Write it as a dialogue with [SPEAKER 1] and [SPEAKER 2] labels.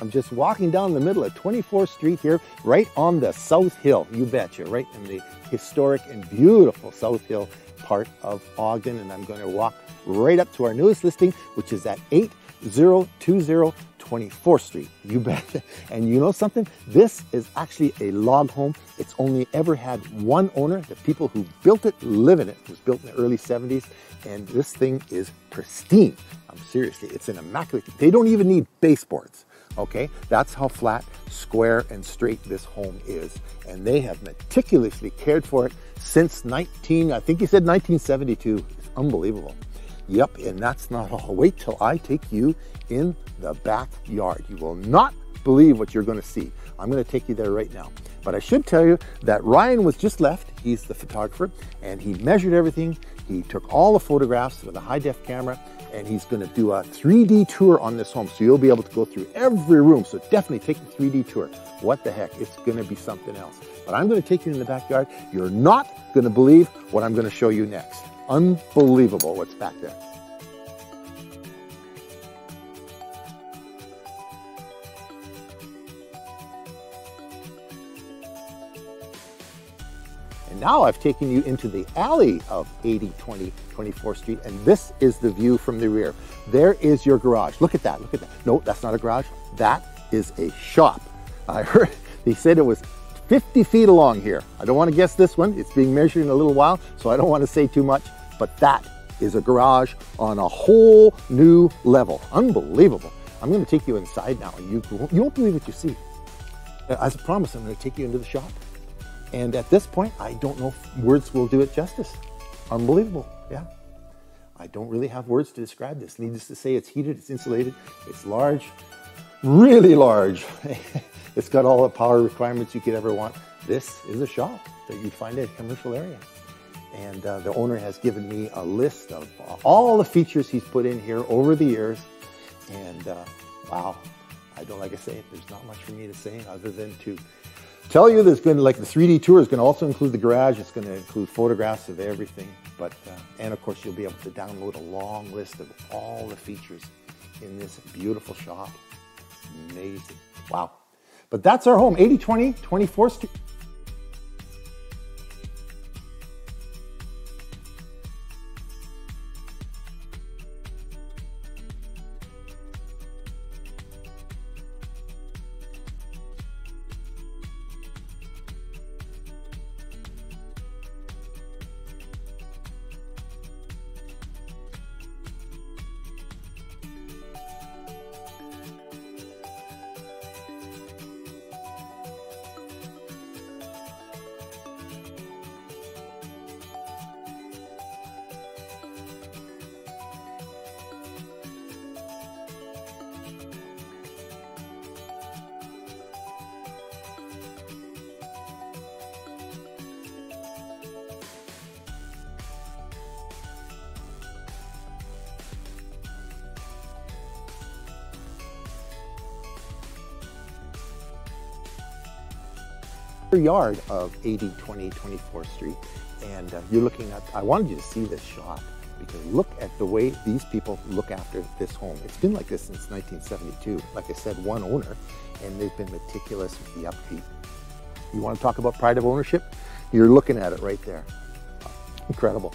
[SPEAKER 1] I'm just walking down the middle of 24th Street here, right on the South Hill, you betcha, right in the historic and beautiful South Hill part of Ogden. And I'm going to walk right up to our newest listing, which is at 8020 24th Street. You bet. And you know something? This is actually a log home. It's only ever had one owner. The people who built it live in it. It was built in the early 70s. And this thing is pristine. I'm seriously, it's an immaculate. They don't even need baseboards. Okay, that's how flat, square, and straight this home is. And they have meticulously cared for it since 19, I think he said 1972. It's unbelievable. Yep, and that's not all. Wait till I take you in the backyard. You will not believe what you're going to see. I'm going to take you there right now. But I should tell you that Ryan was just left. He's the photographer, and he measured everything. He took all the photographs with a high def camera, and he's going to do a 3D tour on this home. So you'll be able to go through every room. So definitely take the 3D tour. What the heck? It's going to be something else. But I'm going to take you in the backyard. You're not going to believe what I'm going to show you next. Unbelievable what's back there. And now I've taken you into the alley of 8020 24th Street, and this is the view from the rear. There is your garage. Look at that, look at that. No, that's not a garage. That is a shop. I heard, they said it was 50 feet along here. I don't want to guess this one. It's being measured in a little while, so I don't want to say too much, but that is a garage on a whole new level. Unbelievable. I'm going to take you inside now, and you, you won't believe what you see. As a promise, I'm going to take you into the shop. And at this point, I don't know if words will do it justice. Unbelievable, yeah. I don't really have words to describe this. Needless to say, it's heated, it's insulated, it's large, really large. it's got all the power requirements you could ever want. This is a shop that you'd find in a commercial area. And uh, the owner has given me a list of all the features he's put in here over the years. And uh, wow, I don't like I say, it, there's not much for me to say other than to tell you there's going to, like the 3D tour is going to also include the garage. It's going to include photographs of everything. But, uh, and of course, you'll be able to download a long list of all the features in this beautiful shop. Amazing. Wow. But that's our home, 8020 24th Street. Yard of 80, 20, 24th Street. And uh, you're looking at, I wanted you to see this shop because look at the way these people look after this home. It's been like this since 1972. Like I said, one owner, and they've been meticulous with the upkeep. You want to talk about pride of ownership? You're looking at it right there. Incredible.